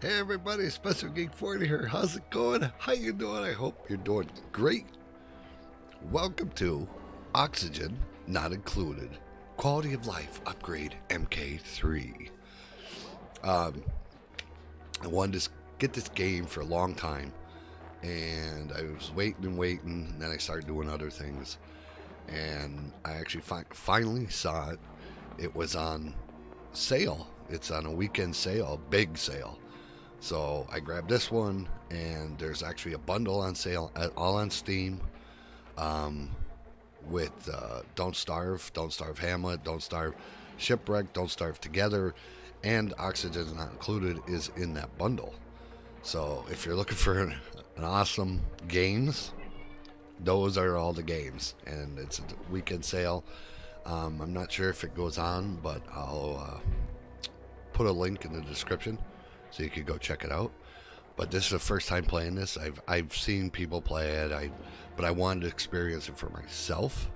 Hey everybody, Special Geek 40 here. How's it going? How you doing? I hope you're doing great. Welcome to Oxygen Not Included. Quality of Life Upgrade MK3. Um, I wanted to get this game for a long time, and I was waiting and waiting, and then I started doing other things, and I actually fi- finally saw it. It was on sale. It's on a weekend sale, big sale. So I grabbed this one, and there's actually a bundle on sale, at, all on Steam, um, with uh, Don't Starve, Don't Starve Hamlet, Don't Starve Shipwreck, Don't Starve Together, and Oxygen not included is in that bundle. So if you're looking for an, an awesome games, those are all the games, and it's a weekend sale. Um, I'm not sure if it goes on, but I'll uh, put a link in the description so you could go check it out. But this is the first time playing this. I've I've seen people play it. I but I wanted to experience it for myself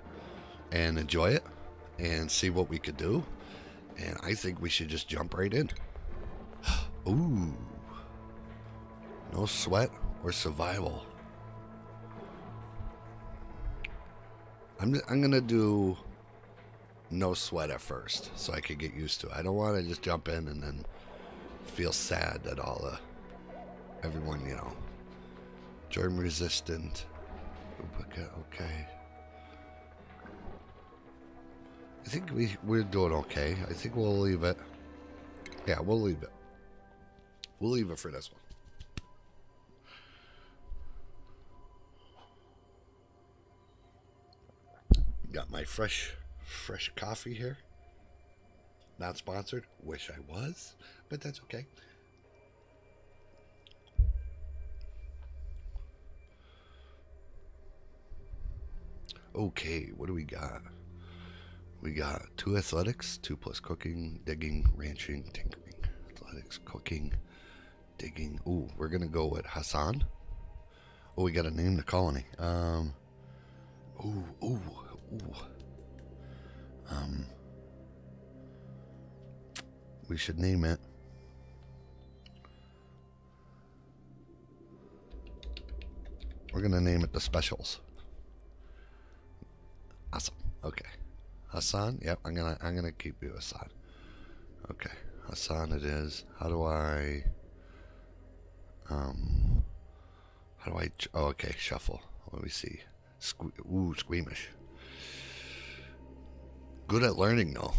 and enjoy it and see what we could do. And I think we should just jump right in. Ooh. No sweat or survival. I'm I'm going to do no sweat at first so I could get used to it. I don't want to just jump in and then feel sad that all the everyone, you know, germ resistant. Okay, uh, okay. I think we we're doing okay. I think we'll leave it. Yeah, we'll leave it. We'll leave it for this one. Got my fresh fresh coffee here. Not sponsored. Wish I was, but that's okay. Okay, what do we got? We got two athletics, two plus cooking, digging, ranching, tinkering. Athletics, cooking, digging. Ooh, we're gonna go with Hassan. Oh, we gotta name the colony. Um. Ooh, ooh, ooh. Um. We should name it. We're gonna name it the specials. Awesome. Okay. Hassan. Yep. I'm gonna I'm gonna keep you Hassan. Okay. Hassan. It is. How do I? Um. How do I? Oh, okay. Shuffle. Let me see. Sque- Ooh, squeamish. Good at learning though.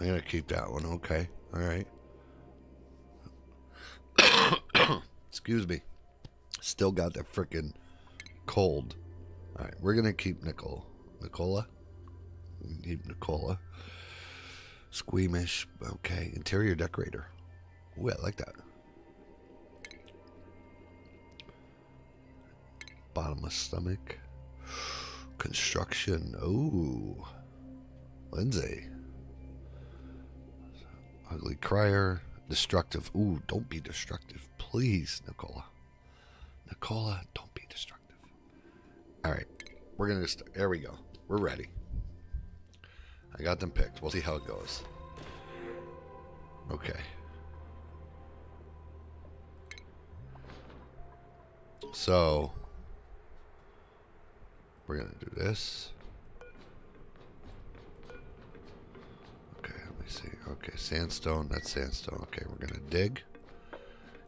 I'm gonna keep that one. Okay. All right. Excuse me. Still got that freaking cold. All right, we're gonna keep Nicole. Nikola. Keep Nikola. Squeamish. Okay. Interior decorator. Ooh, I like that. Bottomless stomach. Construction. Ooh. Lindsay. Ugly crier. Destructive. Ooh, don't be destructive. Please, Nikola. Nikola, don't be destructive. All right. We're going to start. There we go. We're ready. I got them picked. We'll see how it goes. Okay. So, we're to do this. Okay, sandstone. That's sandstone. Okay, we're going to dig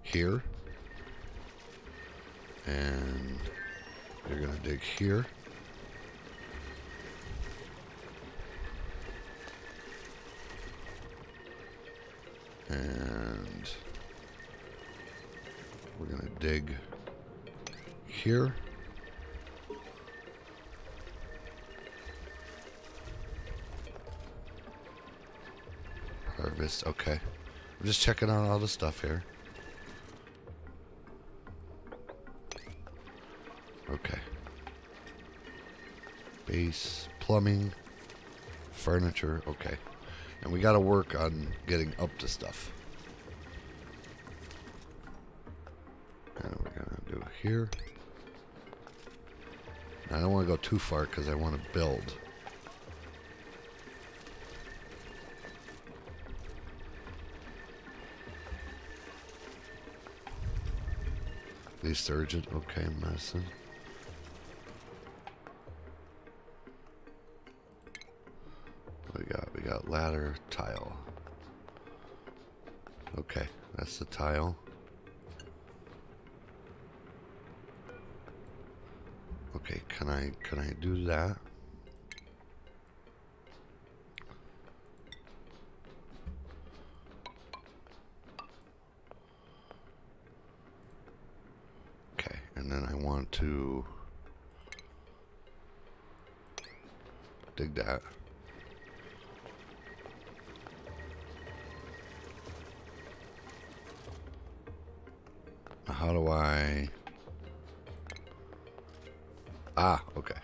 here. And you're going to dig here. And we're going to dig here. Harvest, okay. I'm just checking on all the stuff here. Okay. Base, plumbing, furniture, okay. And we gotta work on getting up to stuff. And we're gonna do here. I don't want to go too far because I want to build. Least urgent. Okay, medicine. What we got? We got ladder, tile. Okay, that's the tile. Okay, can I can I do that? Okay, and then I want to dig that. How do I... Ah, okay.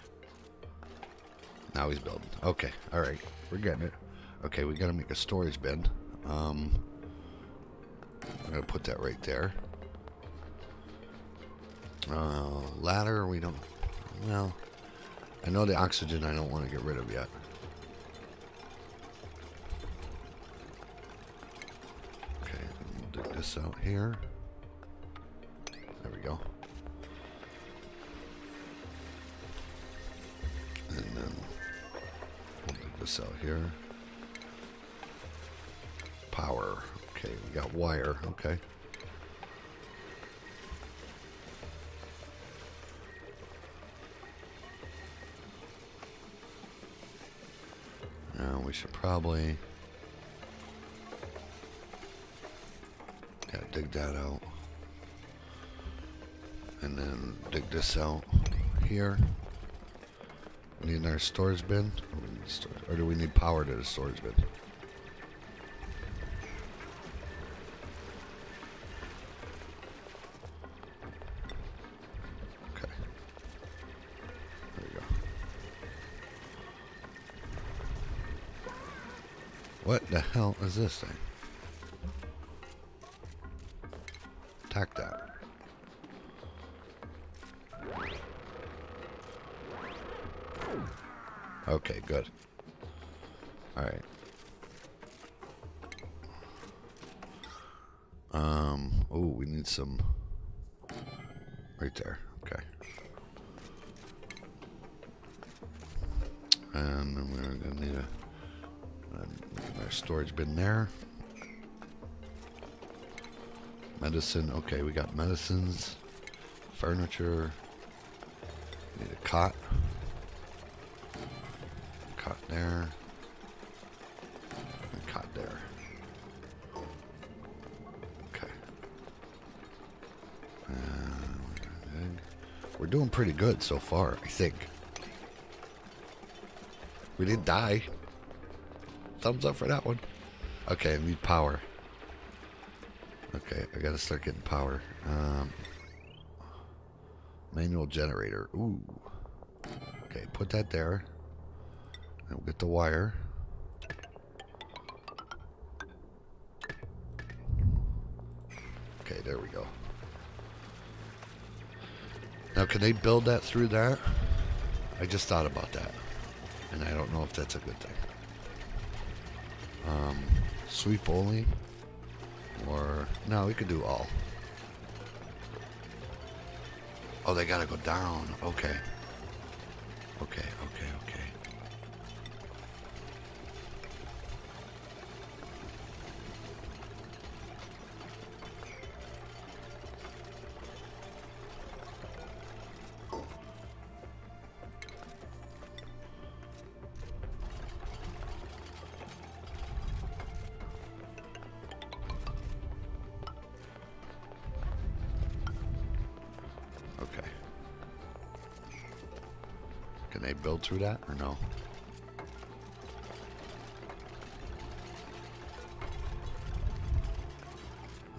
Now he's building. Okay, alright. We're getting it. Okay, we gotta make a storage bin. Um, I'm gonna put that right there. Uh, ladder, we don't... Well, I know the oxygen I don't want to get rid of yet. Okay, dig this out here. There we go. And then we'll dig this out here. Power. Okay, we got wire. Okay. Should probably yeah, dig that out. And then dig this out here. Need another storage bin. Or do we need power to the storage bin? What the hell is this thing? Storage bin there. Medicine, okay, we got medicines, furniture, need a cot. Cot there. And cot there. Okay. We're doing pretty good so far, I think. We didn't die. Thumbs up for that one. Okay, I need power. Okay, I gotta start getting power. Um, manual generator. Ooh. Okay, put that there. And we'll get the wire. Okay, there we go. Now, can they build that through that? I just thought about that. And I don't know if that's a good thing. Um, sweep only. Or, no, we could do all. Oh, they gotta go down. Okay. Okay, okay, okay. Okay. Can they build through that or no?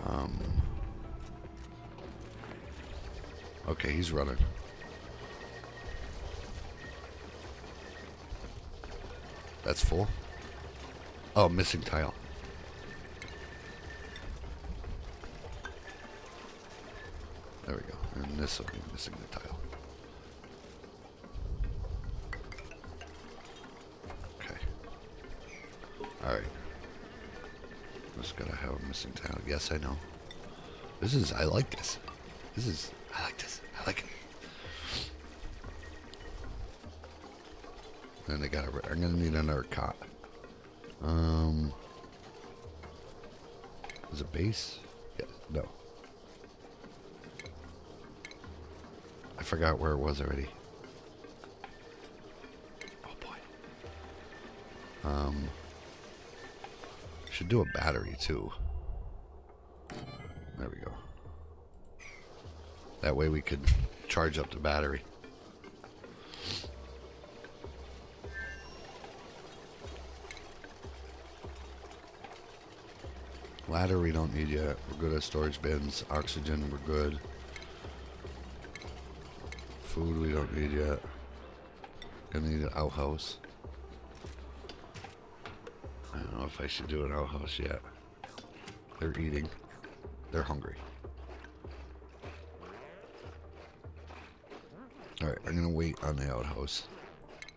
Um. Okay, he's running. That's full. Oh, missing tile. There we go. And this will be missing the tile. Gotta have a missing tile. Yes, I know. This is, I like this. This is I like this. I like it. And I got to I'm gonna need another cot. Um, is a base? Yeah, no. I forgot where it was already. Oh boy. Um, should do a battery too. There we go. That way we could charge up the battery. Ladder we don't need yet. We're good at storage bins. Oxygen we're good. Food we don't need yet. Gonna need an outhouse. I don't know if I should do an outhouse yet. They're eating. They're hungry. Alright, I'm gonna wait on the outhouse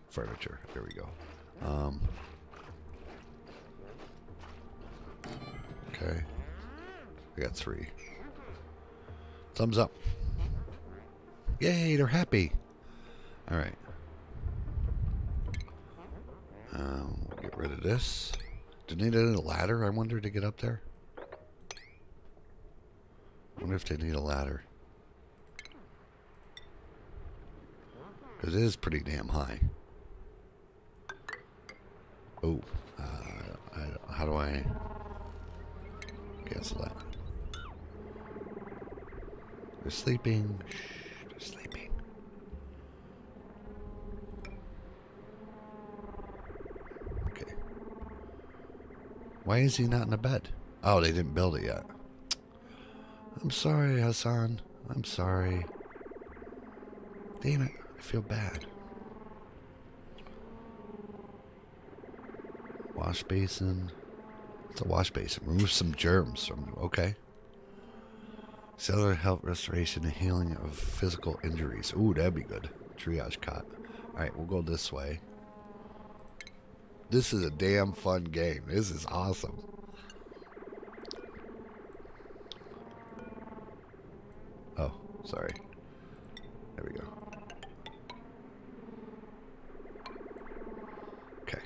furniture. There we go. Um, okay. We got three. Thumbs up. Yay, they're happy. Alright. Um, get rid of this. Do they need a ladder, I wonder, to get up there? I wonder if they need a ladder. Because it is pretty damn high. Oh, uh, I, how do I cancel that? They're sleeping. Shh, they're sleeping. Why is he not in a bed? Oh, they didn't build it yet. I'm sorry, Hassan. I'm sorry. Damn it. I feel bad. Wash basin. It's a wash basin. Remove some germs from. Okay. Cellular health restoration and healing of physical injuries. Ooh, that'd be good. Triage cot. Alright, we'll go this way. This is a damn fun game. This is awesome. Oh, sorry. There we go. Okay.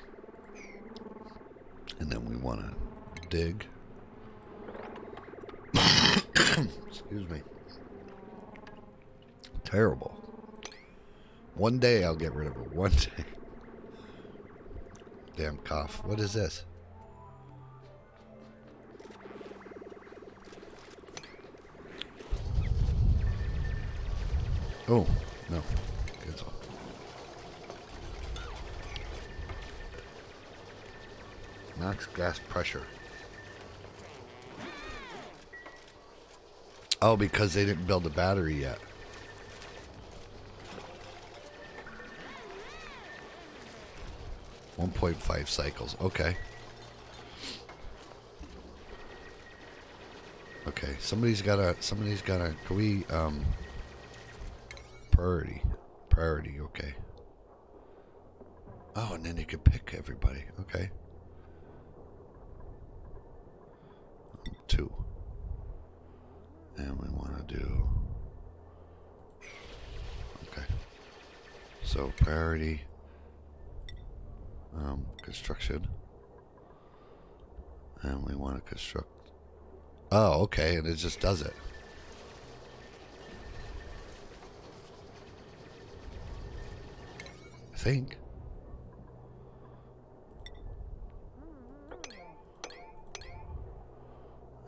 And then we want to dig. Excuse me. Terrible. One day I'll get rid of it. One day. Damn cough. What is this? Oh, no. Cancel. Max gas pressure. Oh, because they didn't build a battery yet. One point five cycles. Okay. Okay. Somebody's gotta. Somebody's gotta. Can we? Um. Priority. Priority. Okay. Oh, and then you can pick everybody. Okay. Two. And we want to do. Okay. So priority. Um, construction. And we want to construct. Oh, okay, and it just does it. I think.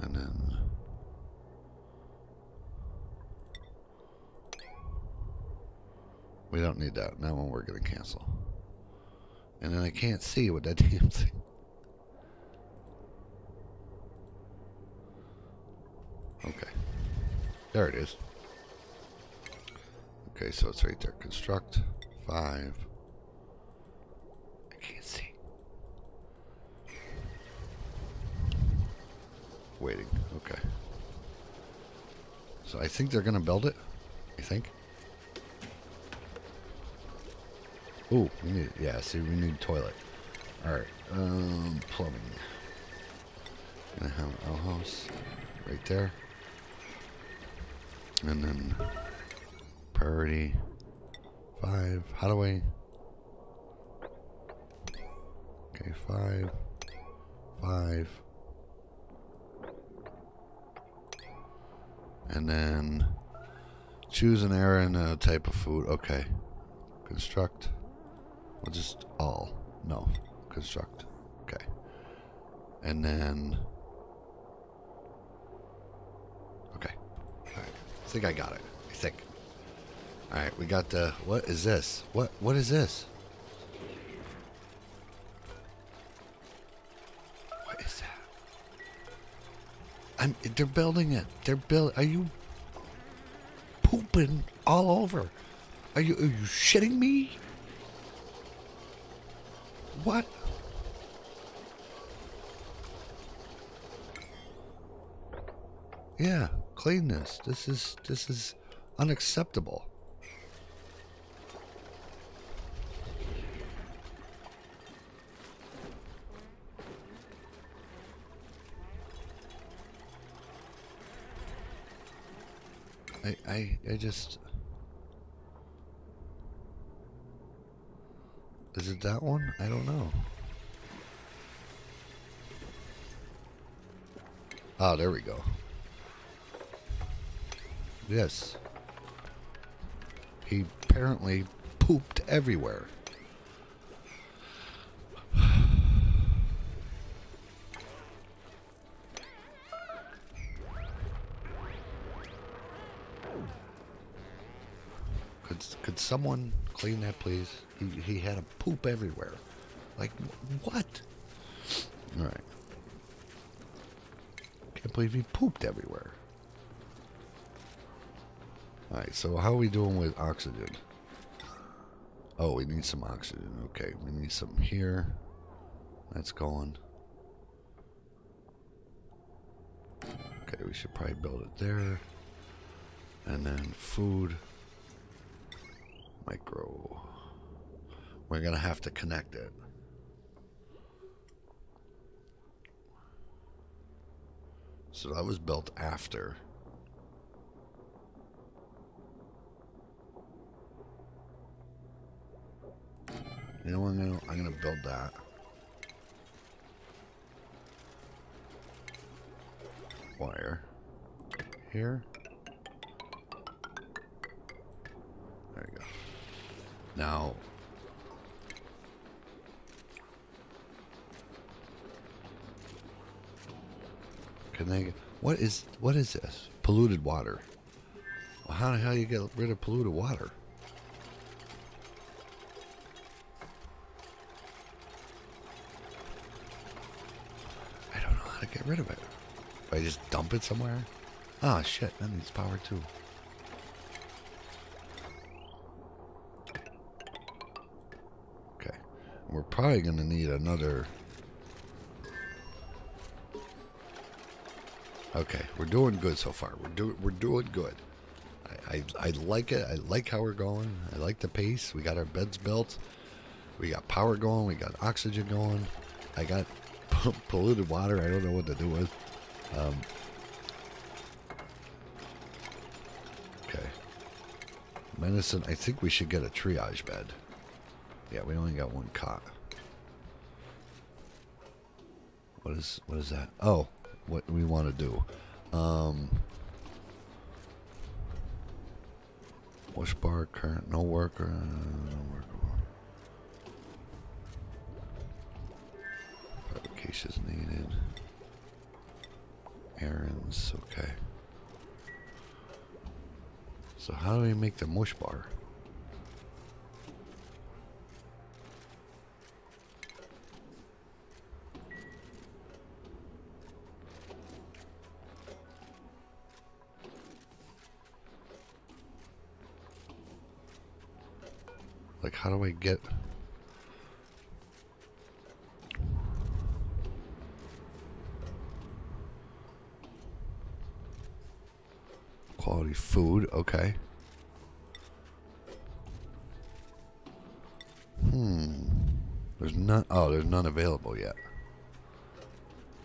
And then. We don't need that. That one we're going to cancel. And then I can't see what that damn thing. Okay. There it is. Okay, so it's right there. Construct. Five. I can't see. Waiting. Okay. So I think they're going to build it. I think. Ooh, we need, yeah, see, we need toilet. Alright, um, plumbing. Gonna have a house right there. And then Priority. Five. How do I... Okay, five. Five. And then choose an area and a type of food. Okay. Construct. We'll just all. No. Construct. Okay. And then. Okay. Alright. I think I got it. I think. Alright, we got the. What is this? What? What is this? What is that? I'm, they're building it. They're build. Are you pooping all over? Are you are you shitting me? What? Yeah, clean this. This is this is unacceptable. I I I just Is it that one? I don't know. Oh, there we go. Yes. He apparently pooped everywhere. Could, could someone clean that, please? He, he had a poop everywhere. Like, what? All right. Can't believe he pooped everywhere. Alright, so how are we doing with oxygen? Oh, we need some oxygen. Okay, we need some here. That's going. Okay, we should probably build it there. And then food. Micro. We're going to have to connect it. So that was built after. You know what? I'm gonna, I'm gonna build that. Wire. Here. There you go. Now. Can they? What is? What is this? Polluted water. Well, how the hell you get rid of polluted water? I don't know how to get rid of it. I just dump it somewhere? Oh shit, that needs power too. Probably gonna need another Okay, we're doing good so far. We're doing we're doing good. I, I, I like it. I like how we're going. I like the pace. We got our beds built. We got power going. We got oxygen going. I got polluted water. I don't know what to do with. Um, okay. Medicine. I think we should get a triage bed. Yeah, we only got one cot. What is what is that? Oh, what we want to do. Um, mush bar current no worker. Uh, no worker. Fabrications needed. Errands. Okay. So how do we make the mush bar? Like, how do I get... Quality food, okay. Hmm. There's none, oh, there's none available yet.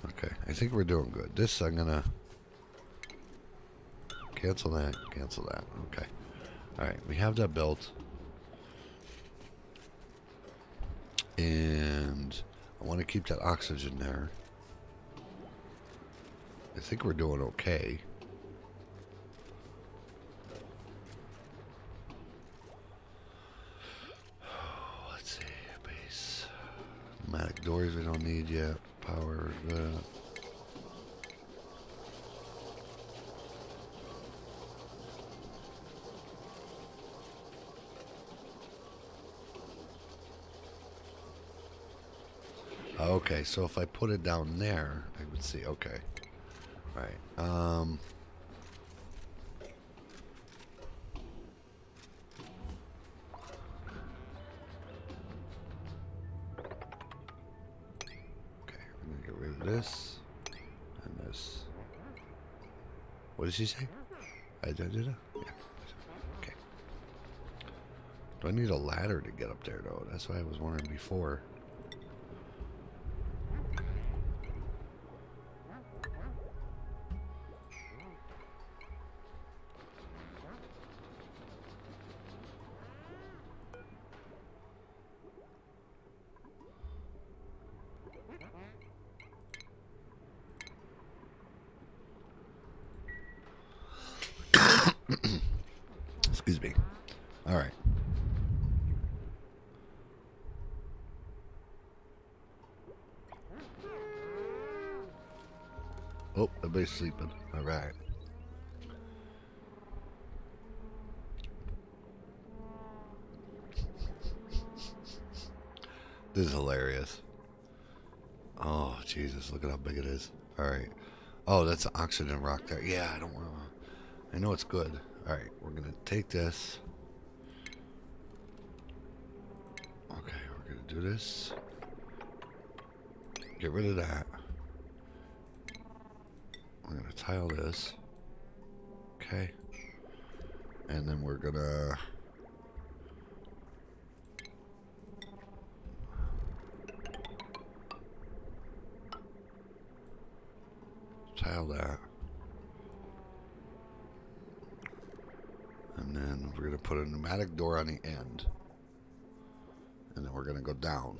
Okay, I think we're doing good. This, I'm gonna... Cancel that, cancel that, okay. Alright, we have that built. And I want to keep that oxygen there. I think we're doing okay. Let's see, base. Pneumatic doors we don't need yet. Power, good. Okay, so if I put it down there, I would see. Okay. Right. Um. Okay, I'm gonna get rid of this and this. What did she say? I did it. Yeah. Okay. Do I need a ladder to get up there though? That's what I was wondering before. This is hilarious. Oh, Jesus, look at how big it is. All right. Oh, that's oxygen rock there. Yeah, I don't want to. I know it's good. All right, we're going to take this. Okay, we're going to do this. Get rid of that. We're going to tile this. Okay. And then we're going to... Tile that. And then we're going to put a pneumatic door on the end. And then we're going to go down.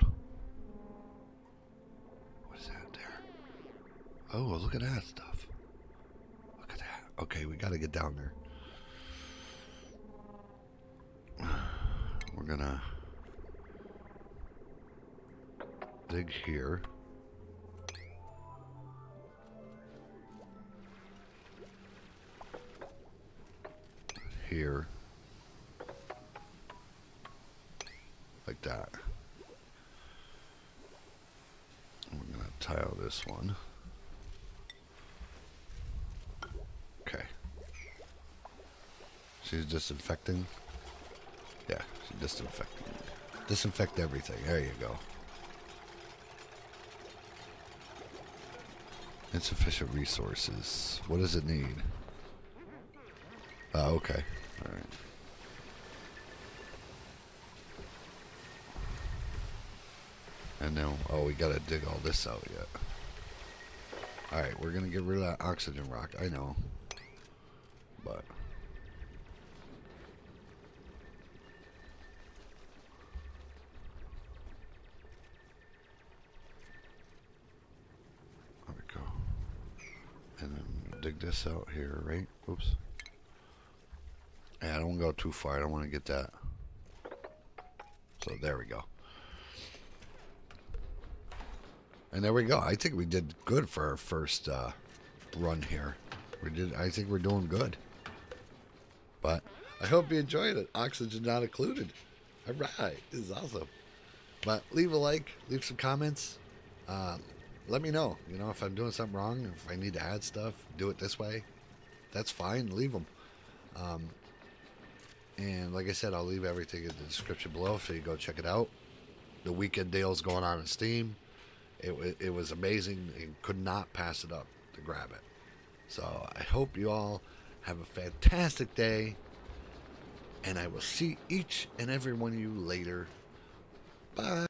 What is that there? Oh, look at that stuff. Look at that. Okay, we got to get down there. We're going to dig here. Here. Like that. We're going to tile this one. Okay. She's disinfecting. Yeah, she's disinfecting. Disinfect everything. There you go. Insufficient resources. What does it need? Oh, okay. All right. And now, oh, we gotta dig all this out yet. All right, we're gonna get rid of that oxygen rock. I know, but there we go. And then dig this out here, right? Oops. Yeah, I don't go too far. I don't want to get that. So there we go. And there we go. I think we did good for our first uh, run here. We did. I think we're doing good. But I hope you enjoyed it. Oxygen not included. All right, this is awesome. But leave a like, leave some comments. Uh, let me know. You know if I'm doing something wrong, if I need to add stuff, do it this way. That's fine. Leave them. Um, and like I said, I'll leave everything in the description below so you go check it out. The weekend deal's going on in Steam. It, it was amazing and could not pass it up to grab it. So I hope you all have a fantastic day. And I will see each and every one of you later. Bye.